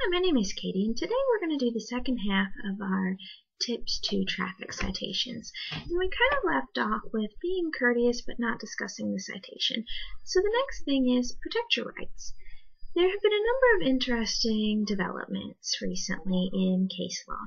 Hi, my name is Katie, and today we're going to do the second half of our tips to traffic citations. And we kind of left off with being courteous but not discussing the citation. So the next thing is protect your rights. There have been a number of interesting developments recently in case law,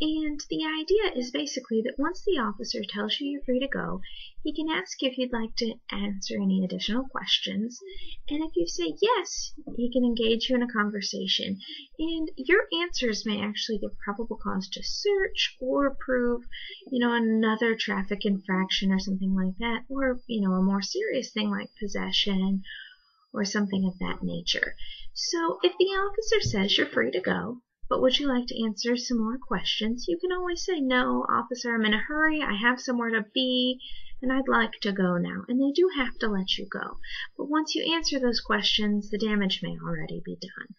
and the idea is basically that once the officer tells you you're free to go, he can ask if you'd like to answer any additional questions, and if you say yes, he can engage you in a conversation, and your answers may actually give probable cause to search or prove, you know, another traffic infraction or something like that, or, you know, a more serious thing like possession or something of that nature. So if the officer says you're free to go, but would you like to answer some more questions, you can always say, no, officer, I'm in a hurry, I have somewhere to be, and I'd like to go now. And they do have to let you go. But once you answer those questions, the damage may already be done.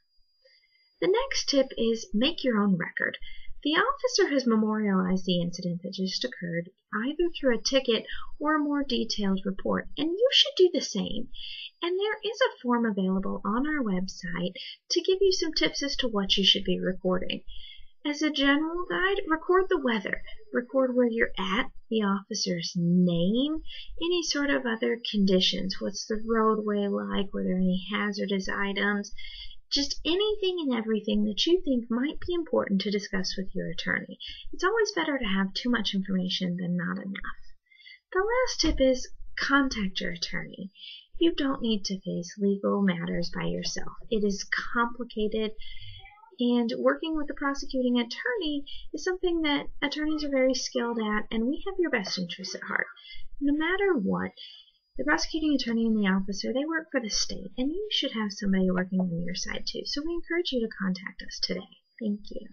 The next tip is make your own record. The officer has memorialized the incident that just occurred either through a ticket or a more detailed report, and you should do the same. And there is a form available on our website to give you some tips as to what you should be recording. As a general guide, record the weather, record where you're at, the officer's name, any sort of other conditions. What's the roadway like? Were there any hazardous items? Just anything and everything that you think might be important to discuss with your attorney. It's always better to have too much information than not enough. The last tip is contact your attorney. You don't need to face legal matters by yourself. It is complicated and working with a prosecuting attorney is something that attorneys are very skilled at and we have your best interests at heart. No matter what, the prosecuting attorney and the officer, they work for the state, and you should have somebody working on your side too. So we encourage you to contact us today. Thank you.